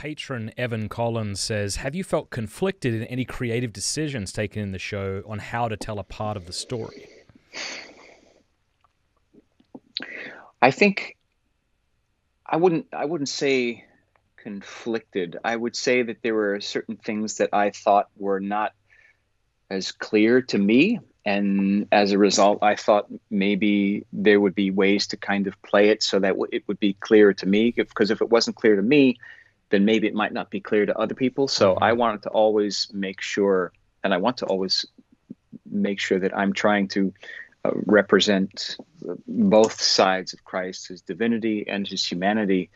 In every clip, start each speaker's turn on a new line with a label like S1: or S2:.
S1: patron Evan Collins says, Have you felt conflicted in any creative decisions taken in the show on how to tell a part of the story?
S2: I think I wouldn't I wouldn't say conflicted. I would say that there were certain things that I thought were not as clear to me and as a result i thought maybe there would be ways to kind of play it so that it would be clear to me because if it wasn't clear to me then maybe it might not be clear to other people so mm-hmm. i wanted to always make sure and i want to always make sure that i'm trying to uh, represent both sides of christ his divinity and his humanity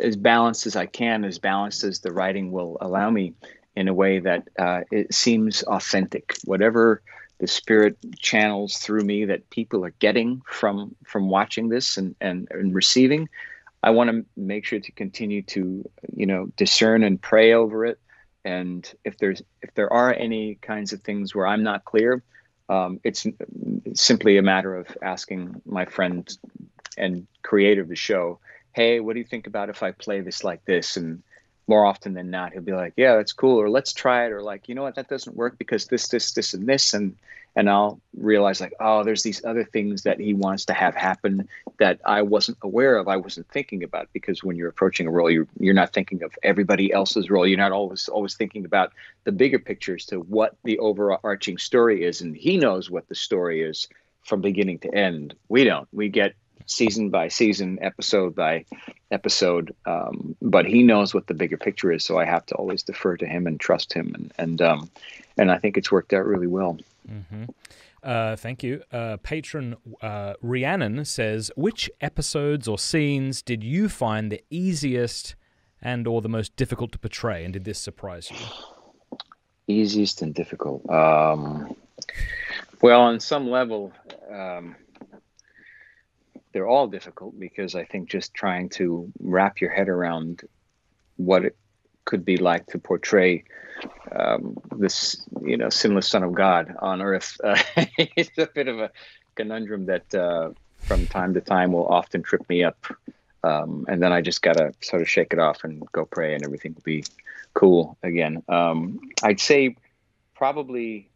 S2: as balanced as i can as balanced as the writing will allow me in a way that uh, it seems authentic whatever the spirit channels through me that people are getting from from watching this and and, and receiving i want to make sure to continue to you know discern and pray over it. And if there's if there are any kinds of things where i'm not clear um, it's, it's simply a matter of asking my friend and creator of the show hey what do you think about if i play this like this? And more often than not he'll be like yeah that's cool or let's try it or like you know what? That doesn't work because this this this and this and and i'll realize like oh there's these other things that he wants to have happen that i wasn't aware of i wasn't thinking about because when you're approaching a role you're you're not thinking of everybody else's role. You're not always always thinking about the bigger pictures to what the overarching story is and he knows what the story is from beginning to end. We don't. We get season by season, episode by episode. Um, but he knows what the bigger picture is, so I have to always defer to him and trust him, and and um, and I think it's worked out really well.
S1: Mm-hmm. Uh, thank you. Uh, patron uh, Rhiannon says, which episodes or scenes did you find the easiest and or the most difficult to portray, and did this surprise you?
S2: Easiest and difficult. Um, well, on some level, um, they're all difficult because I think just trying to wrap your head around what it could be like to portray um, this, you know, sinless Son of God on earth. Uh, it's a bit of a conundrum that uh, from time to time will often trip me up. Um, and then I just got to sort of shake it off and go pray and everything will be cool again. Um, I'd say probably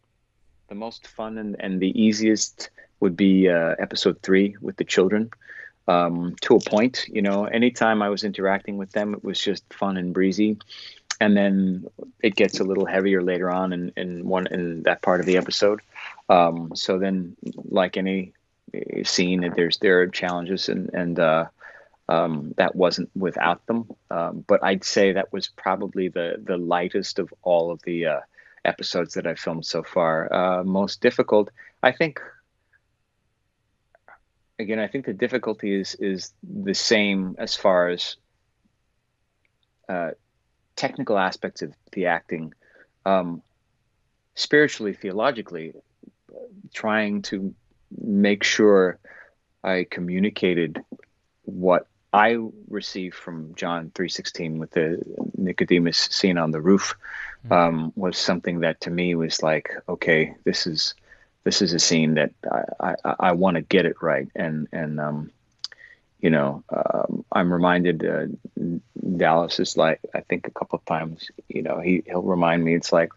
S2: the most fun and, and the easiest would be uh, episode three with the children. Um, to a point, you know, anytime I was interacting with them, it was just fun and breezy. And then it gets a little heavier later on in, in one in that part of the episode. Um, so then, like any scene, there's there are challenges, and and uh, um, that wasn't without them. Um, but I'd say that was probably the the lightest of all of the uh, episodes that I've filmed so far. Uh, most difficult, I think again, I think the difficulty is is the same as far as uh, technical aspects of the acting, um, spiritually, theologically, trying to make sure I communicated what I received from John three sixteen with the Nicodemus scene on the roof mm-hmm. um, was something that to me was like, okay, this is this is a scene that I, I, I want to get it right. And, and, um, you know, um, I'm reminded, uh, Dallas is like, I think a couple of times, you know, he, he'll remind me, it's like,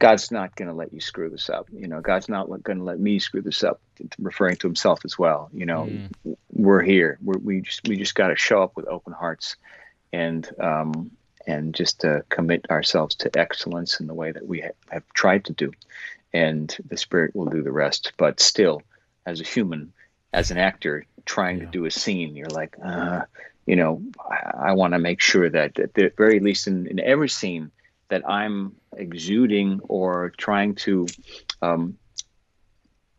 S2: God's not going to let you screw this up. You know, God's not going to let me screw this up, referring to himself as well. You know, mm. we're here. We're, we just, we just got to show up with open hearts and, um, and just uh, commit ourselves to excellence in the way that we ha- have tried to do and the spirit will do the rest. But still, as a human, as an actor trying yeah. to do a scene, you're like, uh, you know, I, I want to make sure that at the very least in, in every scene that I'm exuding or trying to um,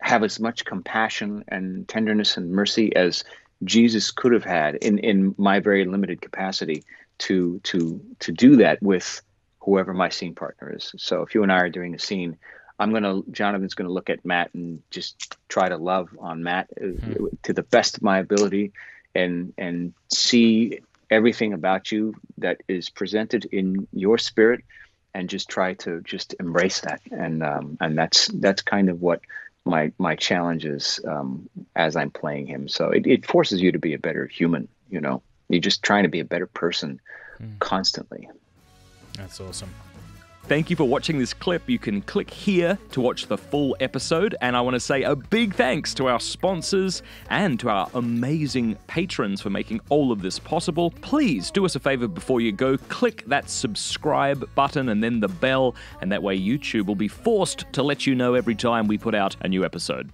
S2: have as much compassion and tenderness and mercy as Jesus could have had in, in my very limited capacity to to to do that with whoever my scene partner is. So if you and I are doing a scene, I'm gonna Jonathan's gonna look at Matt and just try to love on Matt mm-hmm. to the best of my ability, and and see everything about you that is presented in your spirit, and just try to just embrace that. And um, and that's that's kind of what my my challenge is um, as I'm playing him. So it, it forces you to be a better human. You know, you're just trying to be a better person hmm. constantly.
S1: That's awesome.
S3: Thank you for watching this clip. You can click here to watch the full episode. And I want to say a big thanks to our sponsors and to our amazing patrons for making all of this possible. Please do us a favor before you go. Click that subscribe button and then the bell, and that way YouTube will be forced to let you know every time we put out a new episode.